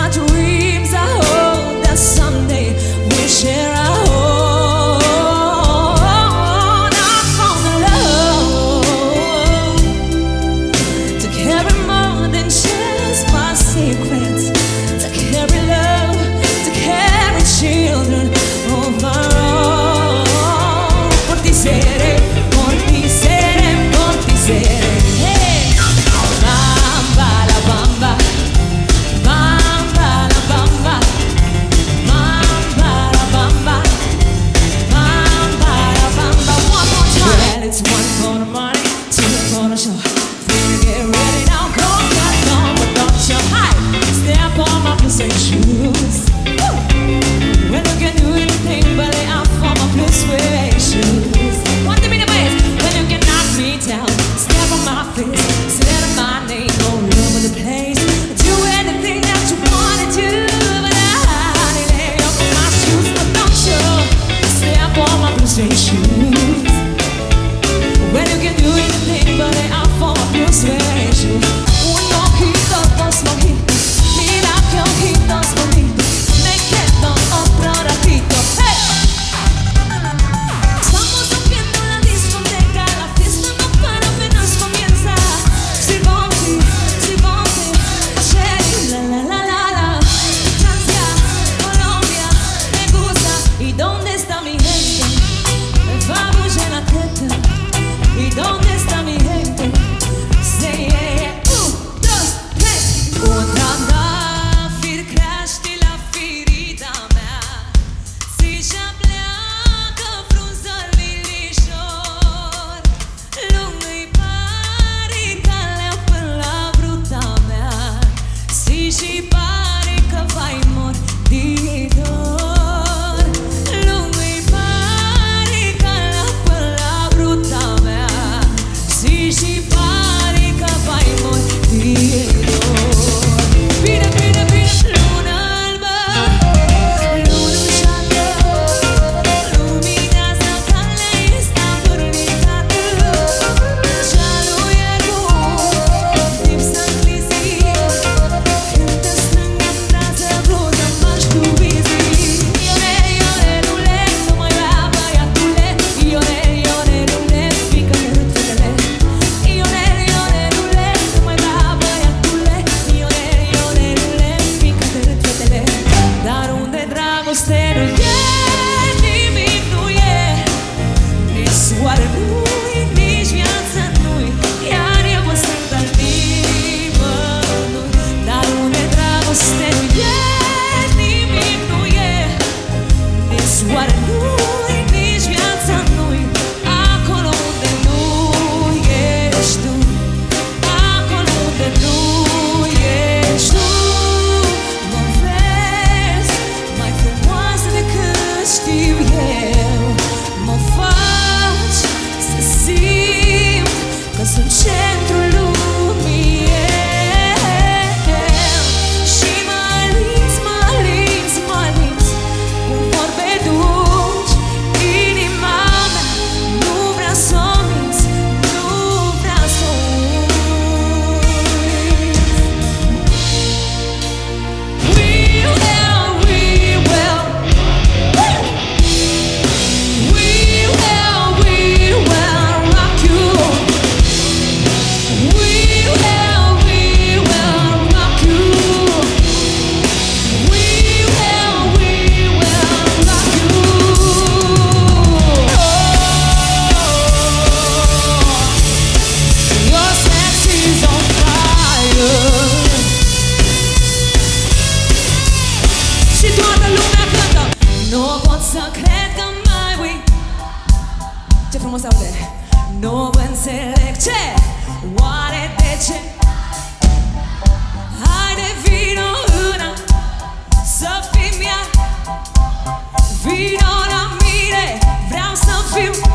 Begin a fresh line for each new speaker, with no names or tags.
my dreams. are. soare nu-i nici viața noi Acolo unde nu ești tu. Acolo unde nu ești tu Mă vezi mai frumoasă decât știu eu. să cred că mai uit. Ce frumos aude. Nu înțeleg ce. Oare de ce? Haide vino una Să fim ea. Vino la mine. Vreau să fiu